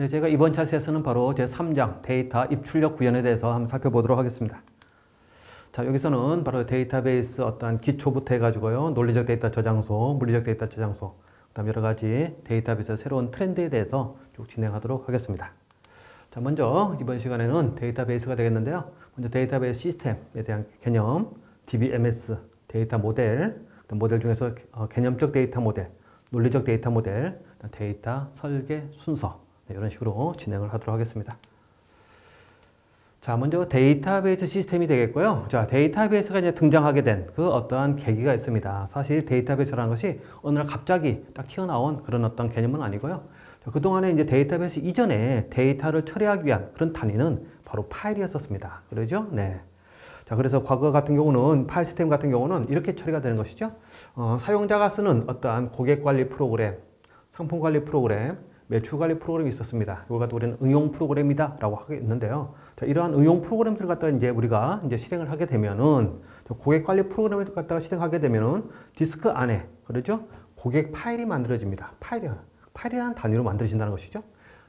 네, 제가 이번 차시에서는 바로 제 3장 데이터 입출력 구현에 대해서 한번 살펴보도록 하겠습니다. 자, 여기서는 바로 데이터베이스 어떤 기초부터 해가지고요. 논리적 데이터 저장소, 물리적 데이터 저장소, 그 다음 여러 가지 데이터베이스 새로운 트렌드에 대해서 쭉 진행하도록 하겠습니다. 자, 먼저 이번 시간에는 데이터베이스가 되겠는데요. 먼저 데이터베이스 시스템에 대한 개념, DBMS, 데이터 모델, 모델 중에서 어, 개념적 데이터 모델, 논리적 데이터 모델, 데이터 설계 순서 네, 이런 식으로 진행을 하도록 하겠습니다. 자, 먼저 데이터베이스 시스템이 되겠고요. 자, 데이터베이스가 이제 등장하게 된 그 어떠한 계기가 있습니다. 사실 데이터베이스라는 것이 어느 날 갑자기 딱 튀어나온 그런 어떤 개념은 아니고요. 자, 그동안에 이제 데이터베이스 이전에 데이터를 처리하기 위한 그런 단위는 바로 파일이었었습니다. 그러죠? 네. 자, 그래서 과거 같은 경우는 파일 시스템 같은 경우는 이렇게 처리가 되는 것이죠. 어, 사용자가 쓰는 어떠한 고객 관리 프로그램, 상품 관리 프로그램, 매출 관리 프로그램이 있었습니다. 이걸 갖다 우리는 응용 프로그램이다 라고 하겠는데요. 자, 이러한 응용 프로그램들을 갖다 이제 우리가 이제 실행을 하게 되면은 고객 관리 프로그램을 갖다가 실행하게 되면은 디스크 안에 그렇죠? 고객 파일이 만들어집니다. 파일이 파일이라는 단위로 만들어진다는 것이죠.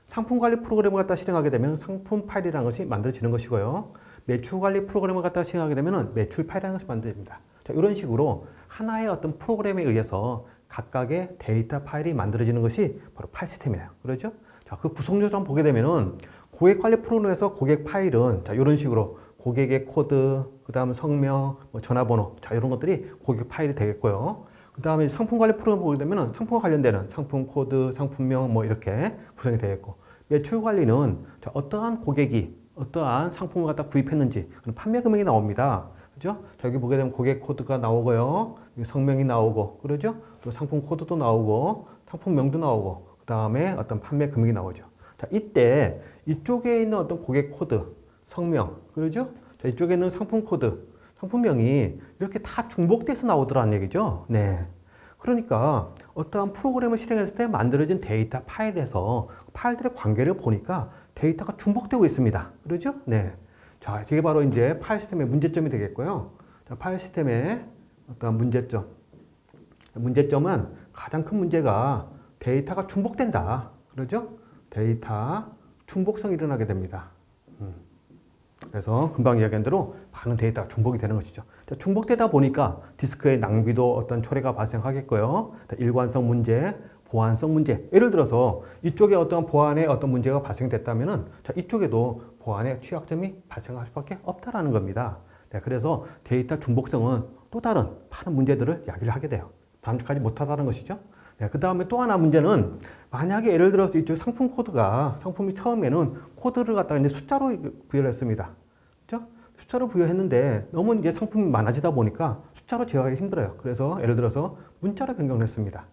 상품 관리 프로그램을 갖다 실행하게 되면 상품 파일이라는 것이 만들어지는 것이고요. 매출 관리 프로그램을 갖다가 실행하게 되면 매출 파일이라는 것이 만들어집니다. 자, 이런 식으로 하나의 어떤 프로그램에 의해서 각각의 데이터 파일이 만들어지는 것이 바로 파일 시스템이에요. 그렇죠? 자, 그 구성 요소를 보게 되면은 고객 관리 프로그램에서 고객 파일은 자, 이런 식으로 고객의 코드, 그 다음 성명, 뭐 전화번호, 자, 이런 것들이 고객 파일이 되겠고요. 그 다음에 상품 관리 프로그램 보게 되면은 상품과 관련되는 상품 코드, 상품명 뭐 이렇게 구성이 되겠고 매출 관리는 자, 어떠한 고객이 어떠한 상품을 갖다 구입했는지 판매 금액이 나옵니다. 그죠? 자, 여기 보게 되면 고객 코드가 나오고요. 성명이 나오고, 그러죠? 또 상품 코드도 나오고, 상품명도 나오고, 그 다음에 어떤 판매 금액이 나오죠. 자, 이때 이쪽에 있는 어떤 고객 코드, 성명, 그러죠? 자, 이쪽에 있는 상품 코드, 상품명이 이렇게 다 중복돼서 나오더라는 얘기죠. 네. 그러니까 어떠한 프로그램을 실행했을 때 만들어진 데이터 파일에서 파일들의 관계를 보니까 데이터가 중복되고 있습니다. 그러죠? 네. 자, 이게 바로 이제 파일 시스템의 문제점이 되겠고요. 자, 파일 시스템의 어떤 문제점. 문제점은 가장 큰 문제가 데이터가 중복된다. 그러죠? 데이터 중복성이 일어나게 됩니다. 음. 그래서 금방 이야기한 대로 많은 데이터가 중복이 되는 것이죠. 자, 중복되다 보니까 디스크의 낭비도 어떤 초래가 발생하겠고요. 일관성 문제, 보안성 문제. 예를 들어서 이쪽에 어떤 보안에 어떤 문제가 발생됐다면은 자, 이쪽에도 보안에 취약점이 발생할 수밖에 없다라는 겁니다. 네, 그래서 데이터 중복성은 또 다른 많은 문제들을 이야기를 하게 돼요. 반복하지 못하다는 것이죠. 네, 그 다음에 또 하나 문제는 만약에 예를 들어서 이쪽 상품 코드가 상품이 처음에는 코드를 갖다가 이제 숫자로 부여를 했습니다. 그죠? 숫자로 부여했는데 너무 이제 상품이 많아지다 보니까 숫자로 제어하기 힘들어요. 그래서 예를 들어서 문자로 변경을 했습니다.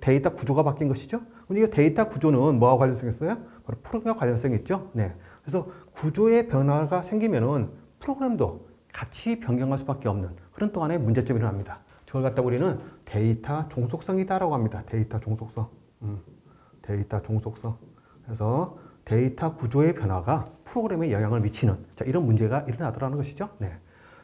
데이터 구조가 바뀐 것이죠. 근데 이 데이터 구조는 뭐와 관련성이 있어요? 바로 프로그램과 관련성이 있죠. 네. 그래서 구조의 변화가 생기면은 프로그램도 같이 변경할 수밖에 없는 그런 또 하나의 문제점이 일어납니다. 저걸 갖다 우리는 데이터 종속성이다라고 합니다. 데이터 종속성. 음, 데이터 종속성. 그래서 데이터 구조의 변화가 프로그램에 영향을 미치는 자, 이런 문제가 일어나더라는 것이죠. 네.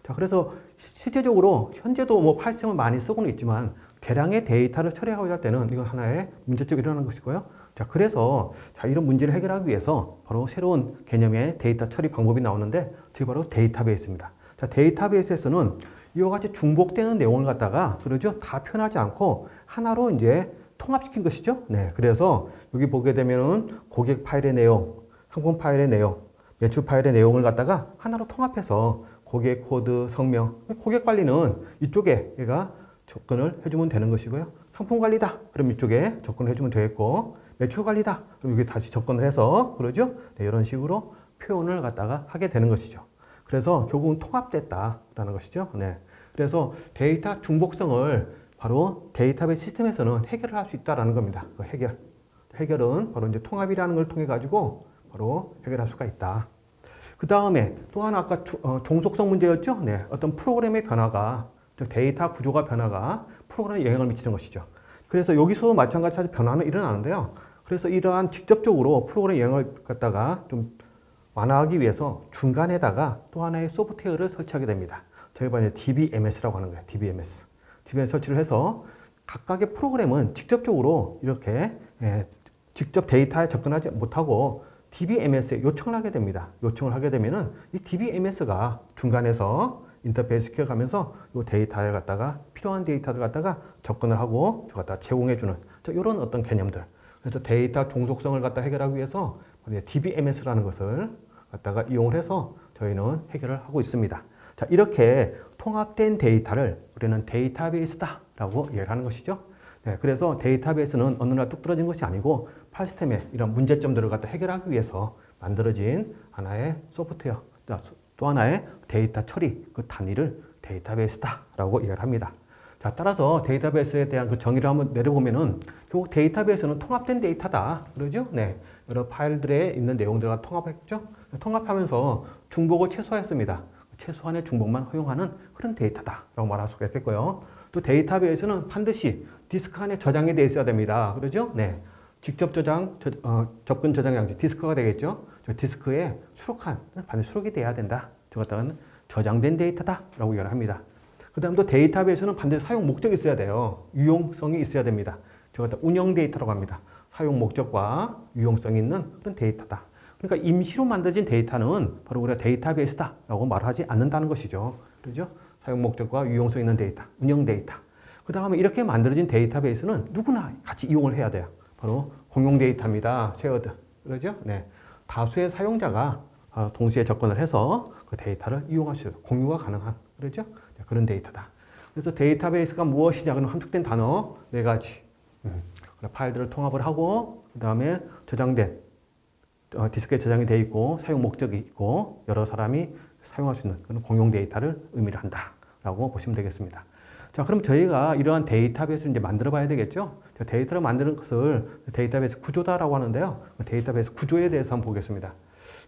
자, 그래서 실제적으로 현재도 파일 시스템을 많이 쓰고는 있지만 대량의 데이터를 처리하고자 할 때는 이건 하나의 문제점이 일어나는 것이고요. 자, 그래서 자, 이런 문제를 해결하기 위해서 바로 새로운 개념의 데이터 처리 방법이 나오는데 그게 바로 데이터베이스입니다. 자, 데이터베이스에서는 이와 같이 중복되는 내용을 갖다가 그러죠. 다 표현하지 않고 하나로 이제 통합시킨 것이죠. 네. 그래서 여기 보게 되면은 고객 파일의 내용, 상품 파일의 내용, 매출 파일의 내용을 갖다가 하나로 통합해서 고객 코드, 성명, 고객 관리는 이쪽에 얘가 접근을 해주면 되는 것이고요. 상품 관리다. 그럼 이쪽에 접근을 해주면 되겠고, 매출 관리다. 그럼 여기 다시 접근을 해서, 그러죠? 네, 이런 식으로 표현을 갖다가 하게 되는 것이죠. 그래서 결국은 통합됐다라는 것이죠. 네. 그래서 데이터 중복성을 바로 데이터베이스 시스템에서는 해결을 할 수 있다라는 겁니다. 그 해결. 해결은 바로 이제 통합이라는 걸 통해 가지고 바로 해결할 수가 있다. 그 다음에 또 하나 아까 어, 종속성 문제였죠. 네. 어떤 프로그램의 변화가 데이터 구조가 변화가 프로그램에 영향을 미치는 것이죠. 그래서 여기서도 마찬가지로 변화는 일어나는데요. 그래서 이러한 직접적으로 프로그램 영향을 갖다가 좀 완화하기 위해서 중간에다가 또 하나의 소프트웨어를 설치하게 됩니다. 저게 이제 DBMS라고 하는 거예요. DBMS. DBMS 설치를 해서 각각의 프로그램은 직접적으로 이렇게 예, 직접 데이터에 접근하지 못하고 DBMS에 요청을 하게 됩니다. 요청을 하게 되면은 이 DBMS가 중간에서 인터페이스 시켜가면서 이 데이터를 갖다가 필요한 데이터를 갖다가 접근을 하고 저 갖다 제공해주는 이런 어떤 개념들. 그래서 데이터 종속성을 갖다 해결하기 위해서 DBMS라는 것을 갖다가 이용을 해서 저희는 해결을 하고 있습니다. 자, 이렇게 통합된 데이터를 우리는 데이터베이스다라고 이해를 하는 것이죠. 네, 그래서 데이터베이스는 어느 날 뚝 떨어진 것이 아니고 파일 시스템의 이런 문제점들을 갖다 해결하기 위해서 만들어진 하나의 소프트웨어, 또 하나의 데이터 처리 그 단위를 데이터베이스다라고 이해를 합니다. 자, 따라서 데이터베이스에 대한 그 정의를 한번 내려보면은 결국 데이터베이스는 통합된 데이터다. 그러죠? 네. 여러 파일들에 있는 내용들을 통합했죠? 통합하면서 중복을 최소화했습니다. 최소한의 중복만 허용하는 그런 데이터다라고 말할 수가 있겠고요. 또 데이터베이스는 반드시 디스크 안에 저장이 되어 있어야 됩니다. 그러죠? 네. 직접 저장, 저, 어, 접근 저장 장치, 디스크가 되겠죠? 저 디스크에 수록한, 반드시 수록이 돼야 된다. 저것들은 저장된 데이터다라고 이야기를 합니다. 그 다음 또 데이터베이스는 반드시 사용 목적이 있어야 돼요. 유용성이 있어야 됩니다. 저걸 운영 데이터라고 합니다. 사용 목적과 유용성이 있는 그런 데이터다. 그러니까 임시로 만들어진 데이터는 바로 우리가 데이터베이스다라고 말하지 않는다는 것이죠. 그렇죠? 사용 목적과 유용성 있는 데이터, 운영 데이터. 그 다음에 이렇게 만들어진 데이터베이스는 누구나 같이 이용을 해야 돼요. 바로 공용 데이터입니다. shared. 그러죠? 네. 다수의 사용자가 어, 동시에 접근을 해서 그 데이터를 이용할 수 있어요. 공유가 가능한. 그렇죠? 네, 그런 데이터다. 그래서 데이터베이스가 무엇이냐? 그럼 함축된 단어 네 가지. 음. 파일들을 통합을 하고 그 다음에 저장된 어, 디스크에 저장이 되어 있고 사용 목적이 있고 여러 사람이 사용할 수 있는 그런 공용 데이터를 의미를 한다라고 보시면 되겠습니다. 자, 그럼 저희가 이러한 데이터베이스를 이제 만들어 봐야 되겠죠? 데이터를 만드는 것을 데이터베이스 구조다라고 하는데요. 그 데이터베이스 구조에 대해서 한번 보겠습니다.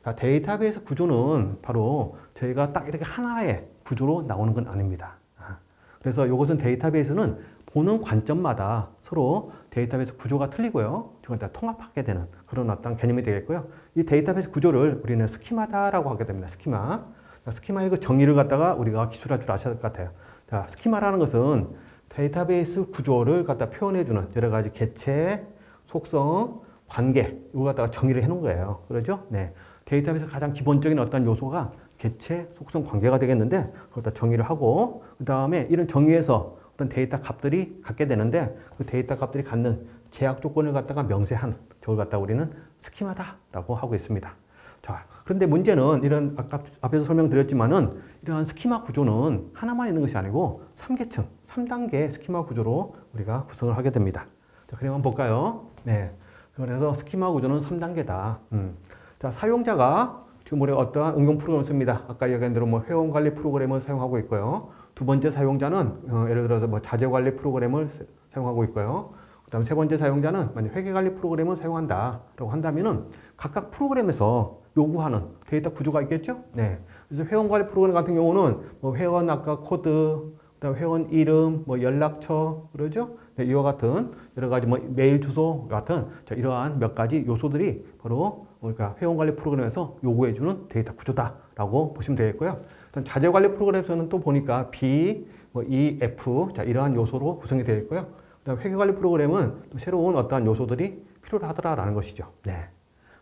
자, 데이터베이스 구조는 바로 저희가 딱 이렇게 하나의 구조로 나오는 건 아닙니다. 아, 그래서 이것은 데이터베이스는 보는 관점마다 서로 데이터베이스 구조가 틀리고요. 저걸 다 통합하게 되는 그런 어떤 개념이 되겠고요. 이 데이터베이스 구조를 우리는 스키마다라고 하게 됩니다. 스키마. 스키마의 그 정의를 갖다가 우리가 기술할 줄 아셔야 될 것 같아요. 자, 스키마라는 것은 데이터베이스 구조를 갖다 표현해주는 여러 가지 개체, 속성, 관계, 이걸 갖다가 정의를 해놓은 거예요. 그러죠? 네. 데이터베이스 가장 기본적인 어떤 요소가 개체, 속성, 관계가 되겠는데, 그걸 다 정의를 하고, 그 다음에 이런 정의에서 어떤 데이터 값들이 갖게 되는데 그 데이터 값들이 갖는 제약 조건을 갖다가 명세한 저걸 갖다 우리는 스키마다라고 하고 있습니다. 자, 그런데 문제는 이런 아까 앞에서 설명드렸지만은 이러한 스키마 구조는 하나만 있는 것이 아니고 3계층, 3단계 스키마 구조로 우리가 구성을 하게 됩니다. 자, 그럼 한번 볼까요? 네. 그래서 스키마 구조는 3단계다. 음. 자, 사용자가 지금 우리가 어떠한 응용 프로그램을 씁니다. 아까 얘기한 대로 뭐 회원 관리 프로그램을 사용하고 있고요. 두 번째 사용자는 어, 예를 들어서 뭐 자재 관리 프로그램을 사용하고 있고요. 그다음 세 번째 사용자는 만약 회계 관리 프로그램을 사용한다라고 한다면은 각각 프로그램에서 요구하는 데이터 구조가 있겠죠? 네. 그래서 회원 관리 프로그램 같은 경우는 뭐 회원 아까 코드, 그다음 회원 이름, 뭐 연락처 그러죠? 네, 이와 같은 여러 가지 뭐 메일 주소 같은 자, 이러한 몇 가지 요소들이 바로 우리가 회원 관리 프로그램에서 요구해주는 데이터 구조다라고 보시면 되겠고요. 자재 관리 프로그램에서는 또 보니까 B, 뭐 E, F 자 이러한 요소로 구성이 되어 있고요. 그다음 회계 관리 프로그램은 또 새로운 어떠한 요소들이 필요하더라라는 것이죠. 네.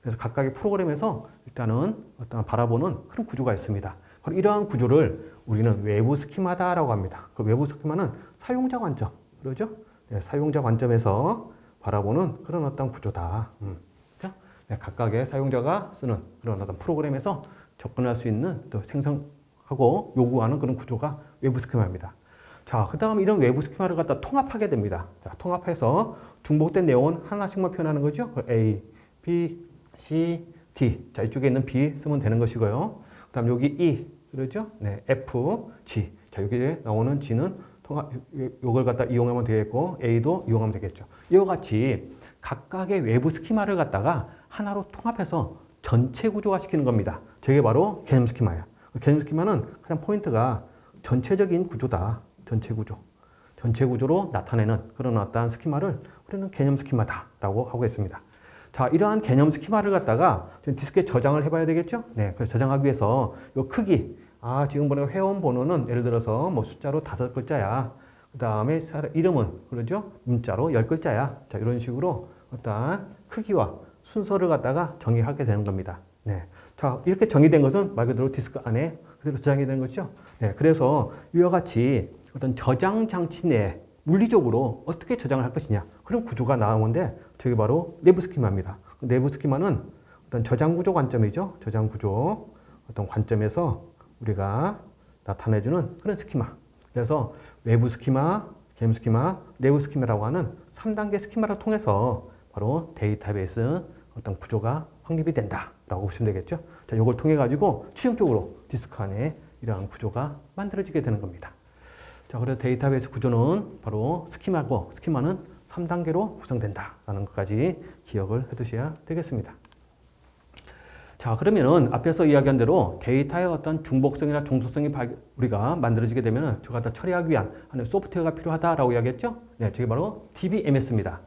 그래서 각각의 프로그램에서 일단은 어떤 바라보는 그런 구조가 있습니다. 바로 이러한 구조를 우리는 외부 스키마다라고 합니다. 그 외부 스키마는 사용자 관점, 그러죠? 네, 사용자 관점에서 바라보는 그런 어떤 구조다. 음. 네, 각각의 사용자가 쓰는 그런 어떤 프로그램에서 접근할 수 있는 또 생성 하고 요구하는 그런 구조가 외부 스키마입니다. 자, 그 다음 이런 외부 스키마를 갖다 통합하게 됩니다. 자, 통합해서 중복된 내용은 하나씩만 표현하는 거죠. A, B, C, D. 자, 이쪽에 있는 B 쓰면 되는 것이고요. 그 다음 여기 E, 그러죠? 네, F, G. 자, 여기에 나오는 G는 통합, 요걸 갖다 이용하면 되겠고, A도 이용하면 되겠죠. 이와 같이 각각의 외부 스키마를 갖다가 하나로 통합해서 전체 구조화 시키는 겁니다. 저게 바로 개념 스키마예요. 개념 스키마는 가장 포인트가 전체적인 구조다. 전체 구조. 전체 구조로 나타내는 그런 어떠한 스키마를 우리는 개념 스키마다라고 하고 있습니다. 자, 이러한 개념 스키마를 갖다가 디스크에 저장을 해봐야 되겠죠? 네, 그래서 저장하기 위해서 이 크기. 아, 지금 보니까 회원 번호는 예를 들어서 뭐 숫자로 다섯 글자야. 그 다음에 이름은, 그러죠? 문자로 열 글자야. 자, 이런 식으로 어떠한 크기와 순서를 갖다가 정의하게 되는 겁니다. 네. 자, 이렇게 정의된 것은 말 그대로 디스크 안에 그대로 저장이 되는 거죠. 네. 그래서 이와 같이 어떤 저장 장치 내 물리적으로 어떻게 저장을 할 것이냐. 그런 구조가 나오는데 저게 바로 내부 스키마입니다. 내부 스키마는 어떤 저장 구조 관점이죠. 저장 구조 어떤 관점에서 우리가 나타내주는 그런 스키마. 그래서 외부 스키마, 개념 스키마, 내부 스키마라고 하는 3단계 스키마를 통해서 바로 데이터베이스 어떤 구조가 확립이 된다라고 보시면 되겠죠. 자, 이걸 통해 가지고 최종적으로 디스크 안에 이러한 구조가 만들어지게 되는 겁니다. 자, 그래서 데이터베이스 구조는 바로 스키마고 스키마는 3단계로 구성된다라는 것까지 기억을 해두셔야 되겠습니다. 자, 그러면은 앞에서 이야기한 대로 데이터의 어떤 중복성이나 종속성이 우리가 만들어지게 되면은 저걸 다 처리하기 위한 하는 소프트웨어가 필요하다라고 이야기했죠? 네, 저게 바로 DBMS입니다.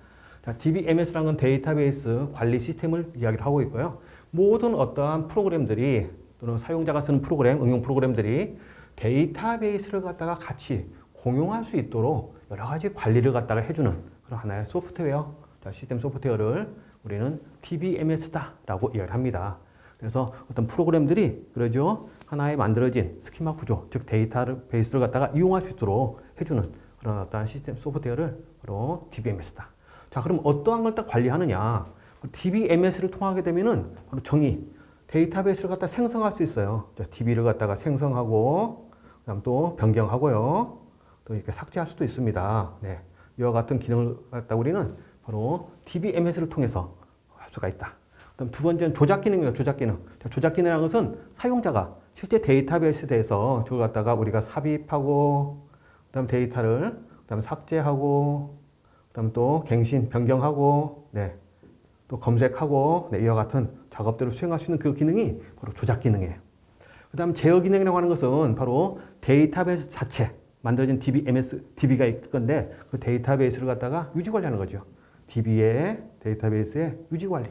자, DBMS라는 건 데이터베이스 관리 시스템을 이야기를 하고 있고요. 모든 어떠한 프로그램들이 또는 사용자가 쓰는 프로그램, 응용 프로그램들이 데이터베이스를 갖다가 같이 공용할 수 있도록 여러 가지 관리를 갖다가 해주는 그런 하나의 소프트웨어, 자, 시스템 소프트웨어를 우리는 DBMS다라고 이야기를 합니다. 그래서 어떤 프로그램들이 그러죠. 하나의 만들어진 스키마 구조, 즉 데이터 베이스를 갖다가 이용할 수 있도록 해주는 그런 어떤 시스템 소프트웨어를 바로 DBMS다. 자, 그럼 어떠한 걸 딱 관리하느냐? DBMS를 통하게 되면은 바로 정의, 데이터베이스를 갖다 생성할 수 있어요. 자, DB를 갖다가 생성하고, 그다음 또 변경하고요. 또 이렇게 삭제할 수도 있습니다. 네. 이와 같은 기능을 갖다 우리는 바로 DBMS를 통해서 할 수가 있다. 그다음 두 번째는 조작 기능이에요. 조작 기능. 조작 기능이라는 것은 사용자가 실제 데이터베이스에 대해서 저걸 갖다가 우리가 삽입하고 그다음 데이터를 그다음 삭제하고 그다음 또 갱신 변경하고 네. 또 검색하고 네, 이와 같은 작업들을 수행할 수 있는 그 기능이 바로 조작 기능이에요. 그 다음 제어 기능이라고 하는 것은 바로 데이터베이스 자체 만들어진 DBMS, DB가 있을 건데 그 데이터베이스를 갖다가 유지 관리하는 거죠. DB의 데이터베이스의 유지 관리.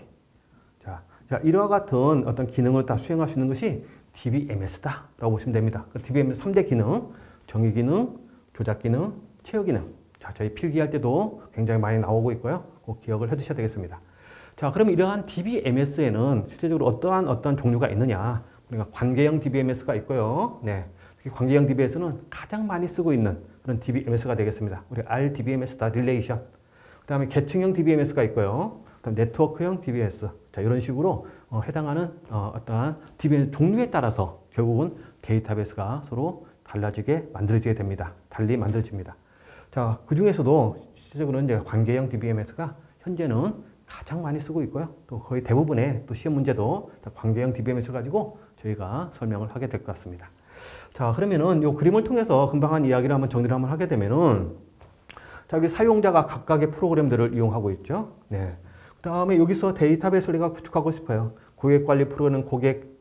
자, 이와 같은 어떤 기능을 다 수행할 수 있는 것이 DBMS다라고 보시면 됩니다. 그 DBMS 3대 기능, 정의 기능, 조작 기능, 체어 기능. 자, 저희 필기할 때도 굉장히 많이 나오고 있고요. 꼭 기억을 해 두셔야 되겠습니다. 자, 그럼 이러한 DBMS에는 실제적으로 어떠한 어떤 종류가 있느냐? 우리가 관계형 DBMS가 있고요. 네. 관계형 DBMS는 가장 많이 쓰고 있는 그런 DBMS가 되겠습니다. 우리 RDBMS다, relation. 그 다음에 계층형 DBMS가 있고요. 네트워크형 DBMS 자 이런 식으로 어, 해당하는 어, 어떠한 DBMS 종류에 따라서 결국은 데이터베이스가 서로 달라지게 만들어지게 됩니다. 달리 만들어집니다. 자, 그 중에서도 실제적으로 이제 관계형 DBMS가 현재는 가장 많이 쓰고 있고요. 또 거의 대부분의 또 시험 문제도 관계형 DBMS를 가지고 저희가 설명을 하게 될 것 같습니다. 자, 그러면은 이 그림을 통해서 금방 한 이야기를 한번 정리를 한번 하게 되면은 자, 여기 사용자가 각각의 프로그램들을 이용하고 있죠. 네. 그 다음에 여기서 데이터베이스를 내가 구축하고 싶어요. 고객관리 프로그램은 고객,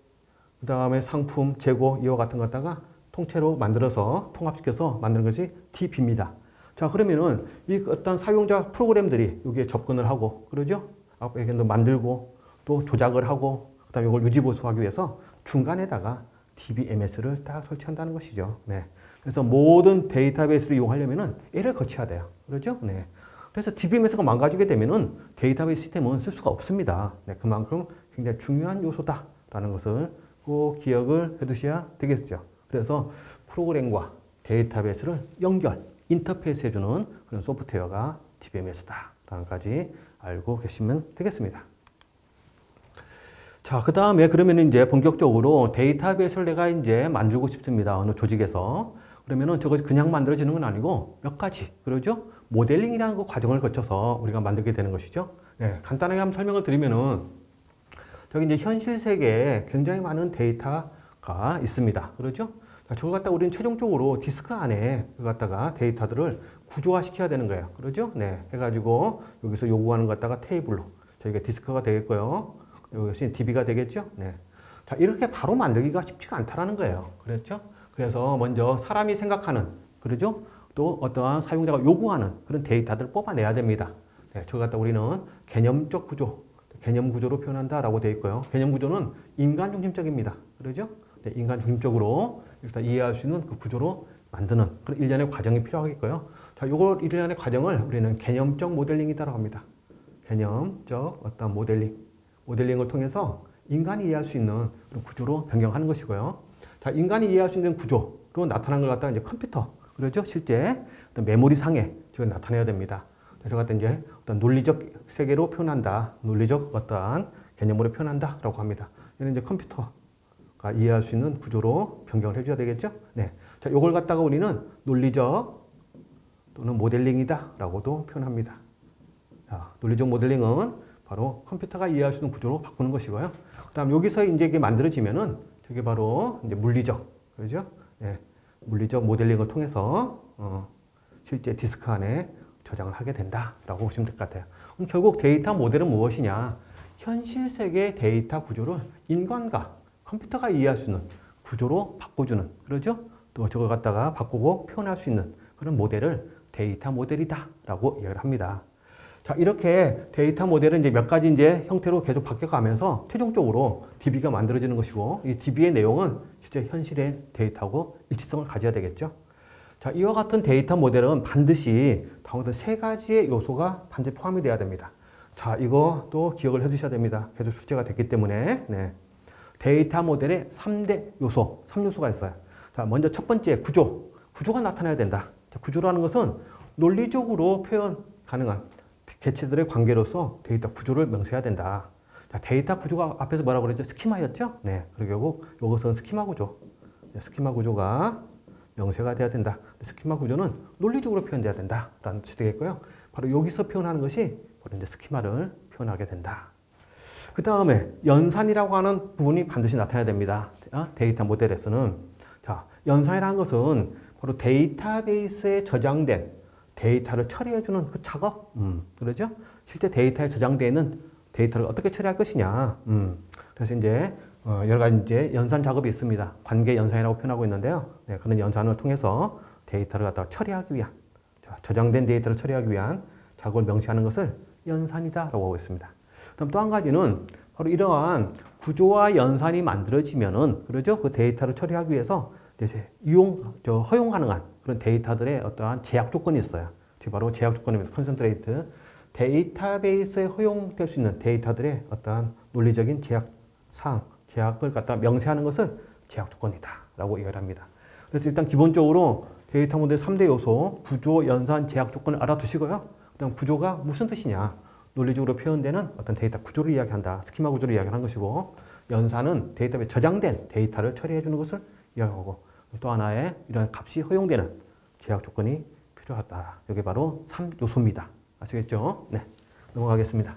그 다음에 상품, 재고 이와 같은 것 갖다가 통째로 만들어서 통합시켜서 만드는 것이 DB입니다. 자 그러면은 이 어떤 사용자 프로그램들이 여기에 접근을 하고 그러죠? 앞에 만들고 또 조작을 하고 그다음에 이걸 유지 보수하기 위해서 중간에다가 DBMS를 딱 설치한다는 것이죠. 네. 그래서 모든 데이터베이스를 이용하려면은 얘를 거쳐야 돼요. 그렇죠? 네. 그래서 DBMS가 망가지게 되면은 데이터베이스 시스템은 쓸 수가 없습니다. 네, 그만큼 굉장히 중요한 요소다라는 것을 꼭 기억을 해 두셔야 되겠죠. 그래서 프로그램과 데이터베이스를 연결, 인터페이스 해주는 그런 소프트웨어가 DBMS다라는 까지 알고 계시면 되겠습니다. 자, 그 다음에 그러면 이제 본격적으로 데이터베이스를 내가 이제 만들고 싶습니다. 어느 조직에서. 그러면은 저것이 그냥 만들어지는 건 아니고 몇 가지, 그러죠? 모델링이라는 그 과정을 거쳐서 우리가 만들게 되는 것이죠. 네, 간단하게 한번 설명을 드리면은 저기 이제 현실 세계에 굉장히 많은 데이터가 있습니다. 그렇죠? 저걸 갖다 우리는 최종적으로 디스크 안에 갖다가 데이터들을 구조화 시켜야 되는 거예요. 그렇죠? 네. 해가지고 여기서 요구하는 것 갖다가 테이블로 저희가 디스크가 되겠고요. 여기서 DB가 되겠죠? 네. 자, 이렇게 바로 만들기가 쉽지가 않다라는 거예요. 그렇죠? 그래서 먼저 사람이 생각하는, 그러죠? 또 어떠한 사용자가 요구하는 그런 데이터들을 뽑아내야 됩니다. 네, 저 갖다 우리는 개념적 구조, 개념 구조로 표현한다라고 되어 있고요. 개념 구조는 인간 중심적입니다. 그러죠? 네, 인간 중심적으로 일단 이해할 수 있는 그 구조로 만드는 그런 일련의 과정이 필요하겠고요. 자, 요걸 일련의 과정을 우리는 개념적 모델링이라고 합니다. 개념적 어떤 모델링, 모델링을 통해서 인간이 이해할 수 있는 구조로 변경하는 것이고요. 자, 인간이 이해할 수 있는 구조로 나타난 걸 갖다가 이제 컴퓨터, 그러죠? 실제 어떤 메모리 상에 지금 나타내야 됩니다. 그래서 갖다 이제 어떤 논리적 세계로 표현한다, 논리적 어떠한 개념으로 표현한다라고 합니다. 이는 이제 컴퓨터가 이해할 수 있는 구조로 변경을 해줘야 되겠죠? 네. 자, 요걸 갖다가 우리는 논리적 또는 모델링이다라고도 표현합니다. 자, 논리적 모델링은 바로 컴퓨터가 이해할 수 있는 구조로 바꾸는 것이고요. 그다음 여기서 이제 이게 만들어지면은 저게 바로 이제 물리적, 그죠? 네. 물리적 모델링을 통해서 어, 실제 디스크 안에 저장을 하게 된다라고 보시면 될 것 같아요. 그럼 결국 데이터 모델은 무엇이냐? 현실 세계 데이터 구조를 인간과 컴퓨터가 이해할 수 있는 구조로 바꿔주는 그러죠? 또 저걸 갖다가 바꾸고 표현할 수 있는 그런 모델을 데이터 모델이다 라고 이야기를 합니다. 자, 이렇게 데이터 모델은 이제 몇 가지 이제 형태로 계속 바뀌어가면서 최종적으로 DB가 만들어지는 것이고 이 DB의 내용은 실제 현실의 데이터하고 일치성을 가져야 되겠죠. 자, 이와 같은 데이터 모델은 반드시 다음부터 세 가지의 요소가 반드시 포함이 돼야 됩니다. 자, 이거 또 기억을 해 두셔야 됩니다. 계속 출제가 됐기 때문에. 네. 데이터 모델의 3대 요소, 3요소가 있어요. 자, 먼저 첫 번째 구조. 구조가 나타나야 된다. 자, 구조라는 것은 논리적으로 표현 가능한 개체들의 관계로서 데이터 구조를 명시해야 된다. 자, 데이터 구조가 앞에서 뭐라고 그랬죠? 스키마였죠? 네. 그리고 이것은 스키마 구조. 네, 스키마 구조가 명세가 돼야 된다. 스키마 구조는 논리적으로 표현돼야 된다라는 뜻이 되겠고요. 바로 여기서 표현하는 것이 바로 이제 스키마를 표현하게 된다. 그 다음에 연산이라고 하는 부분이 반드시 나타나야 됩니다. 어? 데이터 모델에서는 자 연산이라는 것은 바로 데이터베이스에 저장된 데이터를 처리해주는 그 작업, 음, 그러죠? 실제 데이터에 저장되어 있는 데이터를 어떻게 처리할 것이냐. 음, 그래서 이제 어, 여러 가지 이제 연산 작업이 있습니다. 관계 연산이라고 표현하고 있는데요. 네, 그런 연산을 통해서 데이터를 갖다가 처리하기 위한, 자, 저장된 데이터를 처리하기 위한 작업을 명시하는 것을 연산이다라고 하고 있습니다. 그럼 또한 가지는 바로 이러한 구조와 연산이 만들어지면은 그러죠? 그 데이터를 처리하기 위해서 이제 이용, 저 허용 가능한 그런 데이터들의 어떠한 제약 조건이 있어요. 즉 바로 제약 조건입니다. constraint. 데이터베이스에 허용될 수 있는 데이터들의 어떠한 논리적인 제약 사항, 제약을 갖다 명시하는 것을 제약 조건이다라고 이야기를 합니다. 그래서 일단 기본적으로 데이터 모델 3대 요소, 구조, 연산, 제약 조건을 알아두시고요. 그다음 구조가 무슨 뜻이냐? 논리적으로 표현되는 어떤 데이터 구조를 이야기한다. 스키마 구조를 이야기하는 것이고 연산은 데이터에 저장된 데이터를 처리해 주는 것을 이야기하고 또 하나의 이런 값이 허용되는 제약 조건이 필요하다. 이게 바로 3요소입니다. 아시겠죠? 네. 넘어가겠습니다.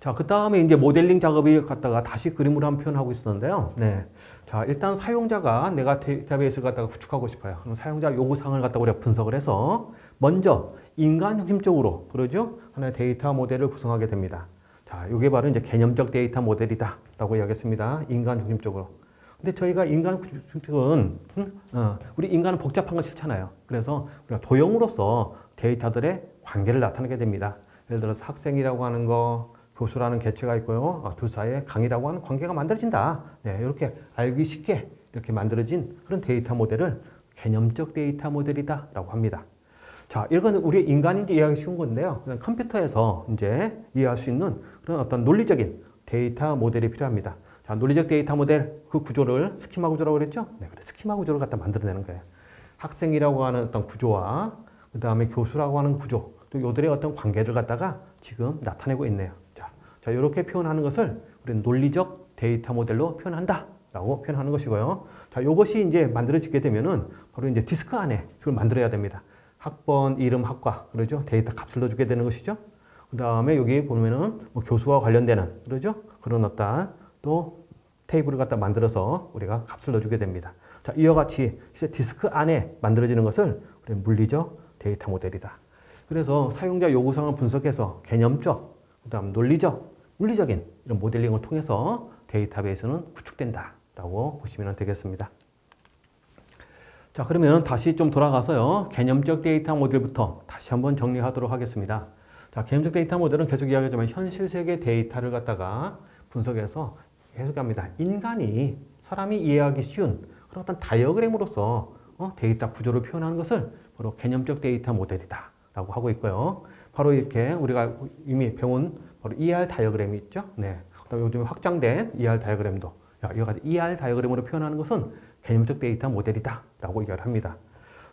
자, 그 다음에 이제 모델링 작업을 갖다가 다시 그림으로 한 표현하고 있었는데요. 네. 자, 일단 사용자가 내가 데이터베이스를 갖다가 구축하고 싶어요. 그럼 사용자 요구사항을 갖다가 우리가 분석을 해서 먼저 인간 중심적으로, 그러죠? 하나의 데이터 모델을 구성하게 됩니다. 자, 이게 바로 이제 개념적 데이터 모델이다. 라고 이야기했습니다. 인간 중심적으로. 근데 저희가 인간 중심적은, 음? 어, 우리 인간은 복잡한 건 싫잖아요. 그래서 우리가 도형으로서 데이터들의 관계를 나타내게 됩니다. 예를 들어서 학생이라고 하는 거, 교수라는 개체가 있고요. 어, 둘 사이에 강의라고 하는 관계가 만들어진다. 네, 이렇게 알기 쉽게 이렇게 만들어진 그런 데이터 모델을 개념적 데이터 모델이다 라고 합니다. 자, 이건 우리 인간이 이해하기 쉬운 건데요. 컴퓨터에서 이제 이해할 수 있는 그런 어떤 논리적인 데이터 모델이 필요합니다. 자, 논리적 데이터 모델 그 구조를 스키마 구조라고 그랬죠? 네, 그래 스키마 구조를 갖다 만들어내는 거예요. 학생이라고 하는 어떤 구조와 그 다음에 교수라고 하는 구조, 또 요들의 어떤 관계를 갖다가 지금 나타내고 있네요. 자, 이렇게 표현하는 것을 우리는 논리적 데이터 모델로 표현한다. 라고 표현하는 것이고요. 자, 이것이 이제 만들어지게 되면은 바로 이제 디스크 안에 그걸 만들어야 됩니다. 학번, 이름, 학과, 그러죠? 데이터 값을 넣어주게 되는 것이죠. 그 다음에 여기 보면은 뭐 교수와 관련되는, 그러죠? 그런 어떤 또 테이블을 갖다 만들어서 우리가 값을 넣어주게 됩니다. 자, 이와 같이 디스크 안에 만들어지는 것을 우리 물리적 데이터 모델이다. 그래서 사용자 요구사항을 분석해서 개념적, 그 다음 논리적, 물리적인 이런 모델링을 통해서 데이터베이스는 구축된다라고 보시면 되겠습니다. 자, 그러면 다시 좀 돌아가서요. 개념적 데이터 모델부터 다시 한번 정리하도록 하겠습니다. 자, 개념적 데이터 모델은 계속 이야기하지만 현실 세계 데이터를 갖다가 분석해서 계속합니다. 인간이 사람이 이해하기 쉬운 그런 어떤 다이어그램으로서 어, 데이터 구조를 표현하는 것을 바로 개념적 데이터 모델이다 라고 하고 있고요. 바로 이렇게 우리가 이미 배운 바로 ER 다이어그램이 있죠. 네. 그다음에 요즘 확장된 ER 다이어그램도 이와 같이 ER 다이어그램으로 표현하는 것은 개념적 데이터 모델이다라고 얘기를 합니다.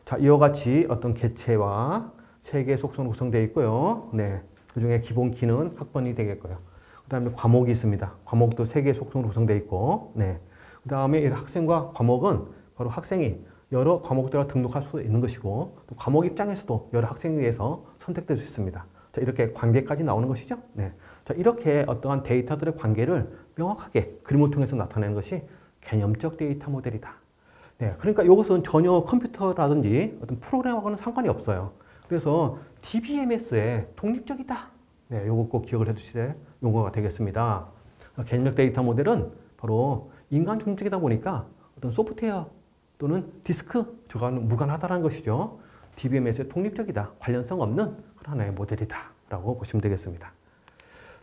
자, 이와 같이 어떤 개체와 세 개의 속성으로 구성되어 있고요. 네. 그 중에 기본 키는 학번이 되겠고요. 그 다음에 과목이 있습니다. 과목도 세 개의 속성으로 구성되어 있고, 네. 그 다음에 학생과 과목은 바로 학생이 여러 과목들을 등록할 수 있는 것이고, 또 과목 입장에서도 여러 학생에 의해서 선택될 수 있습니다. 자, 이렇게 관계까지 나오는 것이죠. 네. 자, 이렇게 어떠한 데이터들의 관계를 명확하게 그림을 통해서 나타내는 것이 개념적 데이터 모델이다. 네. 그러니까 이것은 전혀 컴퓨터라든지 어떤 프로그램하고는 상관이 없어요. 그래서 DBMS에 독립적이다. 네, 요거 꼭 기억을 해두실 용어가 되겠습니다. 개념적 데이터 모델은 바로 인간 중심적이다 보니까 어떤 소프트웨어 또는 디스크 저와는 무관하다는 것이죠. DBMS에 독립적이다. 관련성 없는 하나의 모델이다. 라고 보시면 되겠습니다.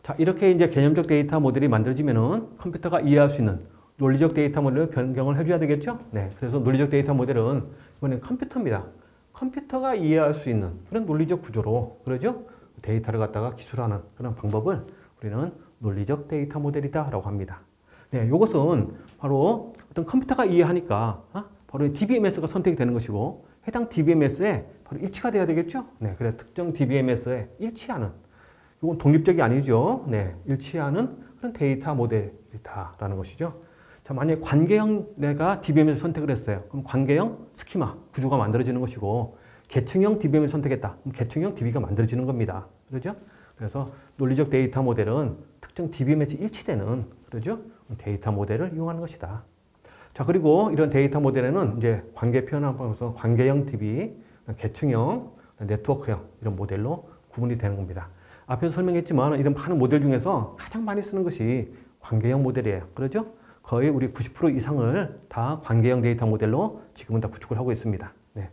자, 이렇게 이제 개념적 데이터 모델이 만들어지면은 컴퓨터가 이해할 수 있는 논리적 데이터 모델로 변경을 해줘야 되겠죠? 네. 그래서 논리적 데이터 모델은 이번엔 컴퓨터입니다. 컴퓨터가 이해할 수 있는 그런 논리적 구조로 그러죠? 데이터를 갖다가 기술하는 그런 방법을 우리는 논리적 데이터 모델이다라고 합니다. 네, 이것은 바로 어떤 컴퓨터가 이해하니까 어? 바로 DBMS가 선택이 되는 것이고 해당 DBMS에 바로 일치가 돼야 되겠죠? 네, 그래 특정 DBMS에 일치하는 이건 독립적이 아니죠. 네, 일치하는 그런 데이터 모델이다라는 것이죠. 자, 만약에 관계형 내가 DBMS를 선택을 했어요. 그럼 관계형 스키마, 구조가 만들어지는 것이고 계층형 DBMS를 선택했다. 그럼 계층형 DB가 만들어지는 겁니다. 그러죠? 그래서 논리적 데이터 모델은 특정 DBMS에 일치되는 그러죠? 데이터 모델을 이용하는 것이다. 자, 그리고 이런 데이터 모델에는 이제 관계 표현함으로써 관계형 DB, 계층형, 네트워크형 이런 모델로 구분이 되는 겁니다. 앞에서 설명했지만 이런 많은 모델 중에서 가장 많이 쓰는 것이 관계형 모델이에요. 그러죠? 거의 우리 90% 이상을 다 관계형 데이터 모델로 지금은 다 구축을 하고 있습니다. 네.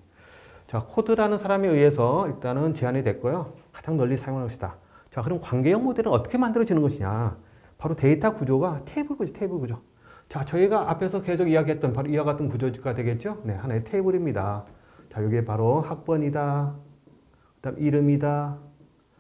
자, 코드라는 사람에 의해서 일단은 제안이 됐고요. 가장 널리 사용하는 것이다. 자, 그럼 관계형 모델은 어떻게 만들어지는 것이냐? 바로 데이터 구조가 테이블 구조, 테이블 구조. 자, 저희가 앞에서 계속 이야기했던 바로 이와 같은 구조가 되겠죠? 네, 하나의 테이블입니다. 자, 이게 바로 학번이다. 그다음 이름이다.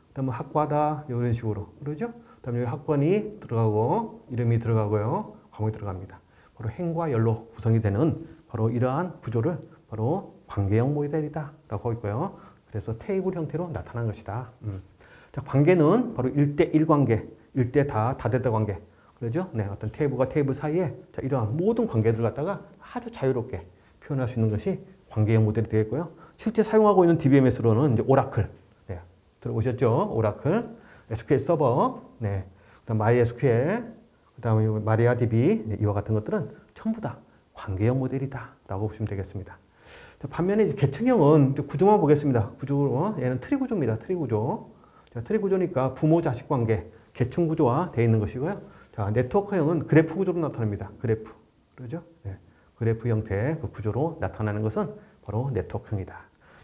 그다음 학과다. 이런 식으로. 그러죠? 그다음 여기 학번이 들어가고 이름이 들어가고요. 과목이 들어갑니다. 바로 행과 열로 구성이 되는 바로 이러한 구조를 바로 관계형 모델이다 라고 있고요. 그래서 테이블 형태로 나타난 것이다. 음. 자, 관계는 바로 1대1 관계, 1대 다, 다대다 관계. 그러죠? 네, 어떤 테이블과 테이블 사이에 자, 이러한 모든 관계들을 갖다가 아주 자유롭게 표현할 수 있는 것이 관계형 모델이 되겠고요. 실제 사용하고 있는 DBMS로는 이제 Oracle. 네, 들어보셨죠? Oracle, SQL 서버, 네, 그다음 MySQL, 그 다음에 MariaDB 네, 이와 같은 것들은 전부 다 관계형 모델이다 라고 보시면 되겠습니다. 반면에 계층형은 구조만 보겠습니다. 구조, 얘는 트리 구조입니다. 트리 구조. 자, 트리 구조니까 부모 자식 관계, 계층 구조화 되어 있는 것이고요. 자, 네트워크형은 그래프 구조로 나타납니다. 그래프. 그러죠? 네. 그래프 형태의 그 구조로 나타나는 것은 바로 네트워크형이다.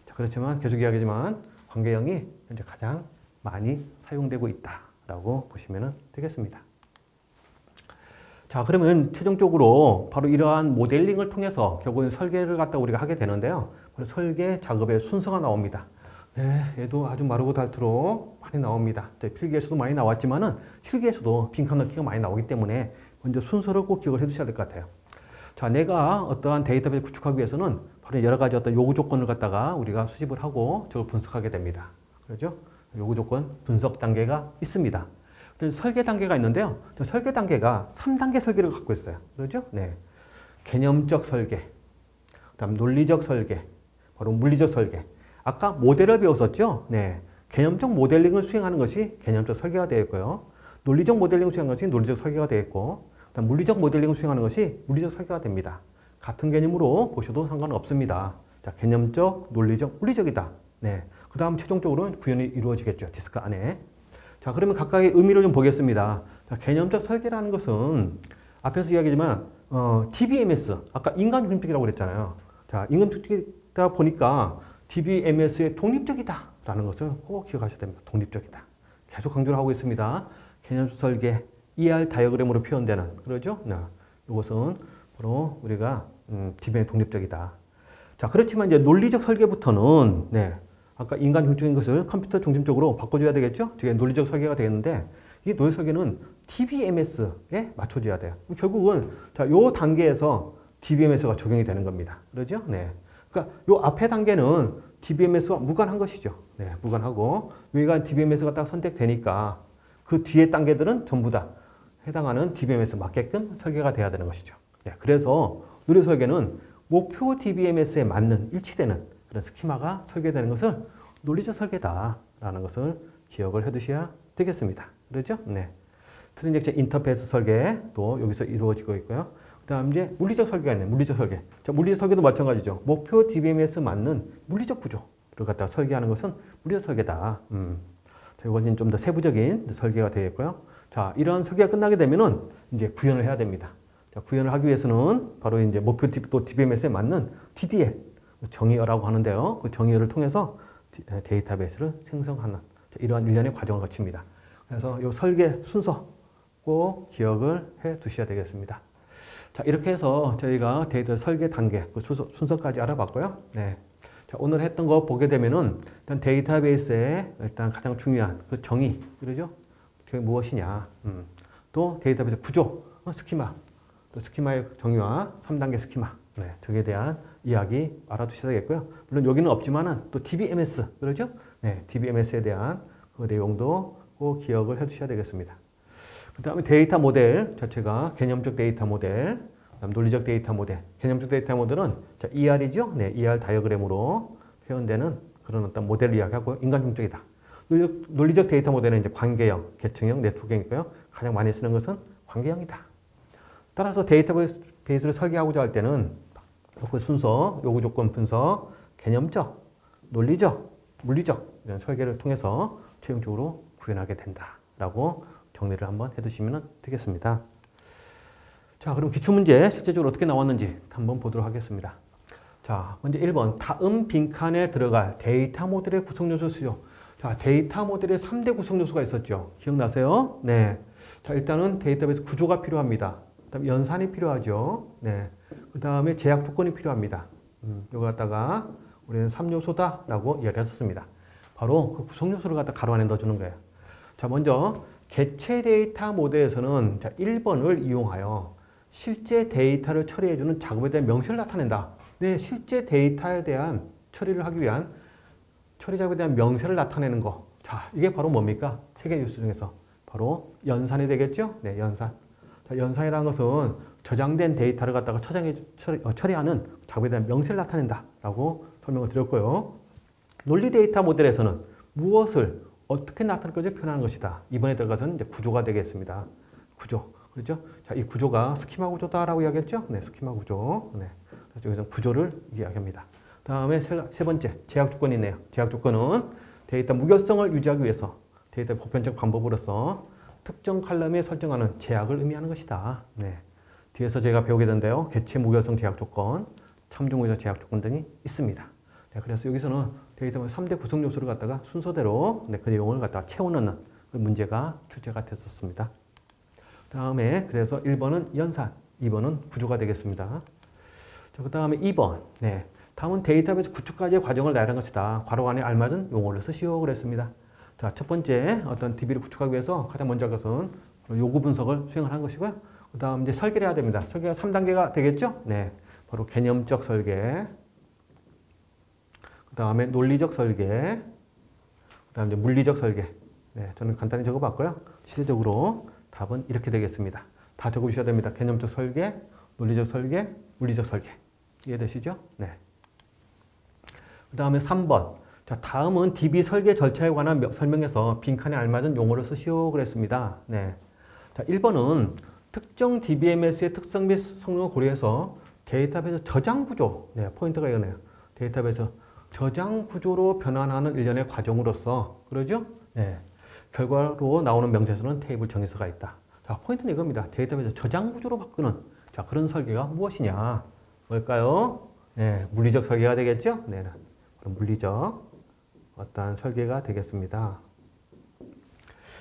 자, 그렇지만 계속 이야기지만 관계형이 현재 가장 많이 사용되고 있다라고 보시면 되겠습니다. 자, 그러면 최종적으로 바로 이러한 모델링을 통해서 결국은 설계를 갖다 우리가 하게 되는데요. 설계 작업의 순서가 나옵니다. 네, 얘도 아주 마르고 닳도록 많이 나옵니다. 필기에서도 많이 나왔지만은 실기에서도 빈칸 넣기가 많이 나오기 때문에 먼저 순서를 꼭 기억을 해 두셔야 될 것 같아요. 자, 내가 어떠한 데이터베이스 구축하기 위해서는 바로 여러 가지 어떤 요구 조건을 갖다가 우리가 수집을 하고 저걸 분석하게 됩니다. 그렇죠? 요구 조건 분석 단계가 있습니다. 설계 단계가 있는데요. 설계 단계가 3단계 설계를 갖고 있어요. 그렇죠? 네. 개념적 설계, 그다음 논리적 설계, 바로 물리적 설계. 아까 모델을 배웠었죠? 네. 개념적 모델링을 수행하는 것이 개념적 설계가 되어 있고요. 논리적 모델링을 수행하는 것이 논리적 설계가 되어 있고, 그다음 물리적 모델링을 수행하는 것이 물리적 설계가 됩니다. 같은 개념으로 보셔도 상관 없습니다. 자, 개념적, 논리적, 물리적이다. 네. 그 다음 최종적으로는 구현이 이루어지겠죠. 디스크 안에. 자, 그러면 각각의 의미를 좀 보겠습니다. 자, 개념적 설계라는 것은 앞에서 이야기지만 어, DBMS, 아까 인간 중심적이라고 그랬잖아요. 자, 인간 중심적이다 보니까 DBMS의 독립적이다라는 것을 꼭 기억하셔야 됩니다. 독립적이다. 계속 강조를 하고 있습니다. 개념적 설계, ER 다이어그램으로 표현되는 그러죠? 네. 이것은 바로 우리가 음, DBM의 독립적이다. 자, 그렇지만 이제 논리적 설계부터는 네, 아까 인간 중심적인 것을 컴퓨터 중심적으로 바꿔줘야 되겠죠? 저게 논리적 설계가 되겠는데 이 논리 설계는 DBMS에 맞춰줘야 돼요. 결국은 자, 요 단계에서 DBMS가 적용이 되는 겁니다. 그러죠? 네. 그러니까 요 앞에 단계는 DBMS와 무관한 것이죠. 네, 무관하고 여기가 DBMS가 딱 선택되니까 그 뒤에 단계들은 전부 다 해당하는 DBMS 맞게끔 설계가 돼야 되는 것이죠. 네, 그래서 논리 설계는 목표 DBMS에 맞는 일치되는 그런 스키마가 설계되는 것을 논리적 설계다라는 것을 기억을 해두셔야 되겠습니다. 그렇죠? 네. 트랜잭션 인터페이스 설계도 여기서 이루어지고 있고요. 그 다음 이제 물리적 설계가 있네. 물리적 설계. 자, 물리적 설계도 마찬가지죠. 목표 DBMS 맞는 물리적 구조를 갖다가 설계하는 것은 물리적 설계다. 음. 자, 이건 좀 더 세부적인 설계가 되겠고요. 자, 이런 설계가 끝나게 되면은 이제 구현을 해야 됩니다. 자, 구현을 하기 위해서는 바로 이제 목표 또 DBMS에 맞는 TDL 정의어라고 하는데요. 그 정의어를 통해서 데이터베이스를 생성하는 이러한 일련의 과정을 거칩니다. 그래서 이 설계 순서 꼭 기억을 해 두셔야 되겠습니다. 자, 이렇게 해서 저희가 데이터 설계 단계, 그 순서, 까지 알아봤고요. 네. 자, 오늘 했던 거 보게 되면은 일단 데이터베이스의 일단 가장 중요한 그 정의, 그러죠? 그게 무엇이냐. 음. 또 데이터베이스 구조, 어, 스키마, 또 스키마의 정의와 3단계 스키마, 네. 저기에 대한 이야기 알아두셔야 되겠고요. 물론 여기는 없지만은 또 DBMS, 그러죠? 네. DBMS에 대한 그 내용도 꼭 기억을 해 두셔야 되겠습니다. 그 다음에 데이터 모델 자체가 개념적 데이터 모델, 논리적 데이터 모델. 개념적 데이터 모델은 자, ER이죠? 네, ER 다이어그램으로 표현되는 그런 어떤 모델을 이야기하고 인간중심적이다. 논리적 데이터 모델은 이제 관계형, 계층형, 네트워크형이고요. 가장 많이 쓰는 것은 관계형이다. 따라서 데이터베이스를 설계하고자 할 때는 그 순서, 요구 조건 분석, 개념적, 논리적, 물리적 이런 설계를 통해서 최종적으로 구현하게 된다라고 정리를 한번 해두시면 되겠습니다. 자, 그럼 기출문제 실제적으로 어떻게 나왔는지 한번 보도록 하겠습니다. 자, 먼저 1번 다음 빈칸에 들어갈 데이터 모델의 구성 요소 수요. 자, 데이터 모델에 3대 구성 요소가 있었죠. 기억나세요? 네. 자, 일단은 데이터베이스 구조가 필요합니다. 그다음 연산이 필요하죠. 네. 그 다음에 제약 조건이 필요합니다. 음, 이거 갖다가 우리는 3요소다 라고 이야기했었습니다. 바로 그 구성 요소를 갖다 가로 안에 넣어주는 거예요. 자, 먼저 개체 데이터 모델에서는 자, 1번을 이용하여 실제 데이터를 처리해주는 작업에 대한 명시를 나타낸다. 네, 실제 데이터에 대한 처리를 하기 위한 처리 작업에 대한 명세를 나타내는 거. 자, 이게 바로 뭡니까? 세 개 요소 중에서 바로 연산이 되겠죠? 네, 연산. 자, 연산이라는 것은 저장된 데이터를 갖다가 처장해, 처리, 어, 처리 하는 작업에 대한 명세를 나타낸다라고 설명을 드렸고요. 논리 데이터 모델에서는 무엇을 어떻게 나타낼 것을 표현하는 것이다. 이번에 들어가서는 이제 구조가 되겠습니다. 구조. 그렇죠? 자, 이 구조가 스키마 구조다라고 이야기했죠? 네, 스키마 구조. 네. 여기서 구조를 이야기합니다. 다음에 세, 세 번째, 제약 조건이 있네요. 제약 조건은 데이터 무결성을 유지하기 위해서 데이터 보편적 방법으로서 특정 칼럼에 설정하는 제약을 의미하는 것이다. 네. 뒤에서 제가 배우게 된데요. 개체 무결성 제약 조건, 참중 제약 조건 등이 있습니다. 네, 그래서 여기서는 데이터 3대 구성 요소를 갖다가 순서대로 네, 그 내용을 갖다가 채워넣는 그 문제가 출제가 됐었습니다. 다음에 그래서 1번은 연산, 2번은 구조가 되겠습니다. 그 다음에 2번. 네. 다음은 데이터베이스 구축까지의 과정을 나열한 것이다. 괄호 안에 알맞은 용어를 쓰시오 그랬습니다. 자, 첫 번째 어떤 DB를 구축하기 위해서 가장 먼저 것은 요구 분석을 수행을 한 것이고요. 그 다음 이제 설계를 해야 됩니다. 설계가 3단계가 되겠죠? 네. 바로 개념적 설계, 그 다음에 논리적 설계, 그 다음에 물리적 설계. 네, 저는 간단히 적어봤고요. 실제적으로 답은 이렇게 되겠습니다. 다 적어주셔야 됩니다. 개념적 설계, 논리적 설계, 물리적 설계. 이해되시죠? 네. 그 다음에 3번. 자, 다음은 DB 설계 절차에 관한 설명에서 빈칸에 알맞은 용어를 쓰시오 그랬습니다. 네. 자, 1번은 특정 DBMS의 특성 및 성능을 고려해서 데이터베이스 저장 구조. 네, 포인트가 이거네요. 데이터베이스 저장 구조로 변환하는 일련의 과정으로서 그러죠? 네. 결과로 나오는 명세서는 테이블 정의서가 있다. 자, 포인트는 이겁니다. 데이터베이스 저장 구조로 바꾸는 자, 그런 설계가 무엇이냐? 뭘까요? 네, 물리적 설계가 되겠죠? 네. 그럼 물리적 어떤 설계가 되겠습니다.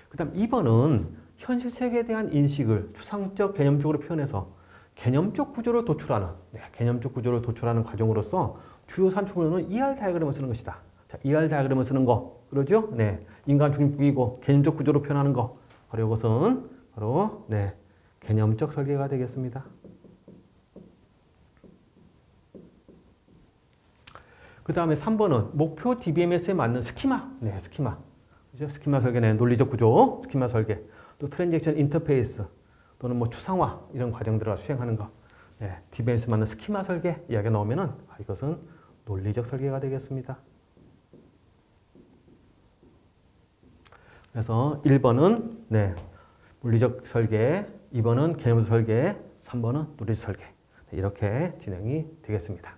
그 다음 2번은 현실 세계에 대한 인식을 추상적 개념적으로 표현해서 개념적 구조를 도출하는 네, 개념적 구조를 도출하는 과정으로서 주요 산출물은 ER 다이그램을 쓰는 것이다. 자, ER 다이그램을 쓰는 거. 그러죠? 네. 인간 중립국이고 개념적 구조로 표현하는 거. 바로 이것은 바로 네. 개념적 설계가 되겠습니다. 그 다음에 3번은 목표 DBMS에 맞는 스키마. 네, 스키마. 그죠? 스키마 설계는 논리적 구조, 스키마 설계. 또 트랜잭션 인터페이스 또는 뭐 추상화 이런 과정들을 수행하는 거. 네, DBMS에 맞는 스키마 설계 이야기가 나오면은 아, 이것은 논리적 설계가 되겠습니다. 그래서 1번은 네, 물리적 설계, 2번은 개념적 설계, 3번은 논리적 설계. 네, 이렇게 진행이 되겠습니다.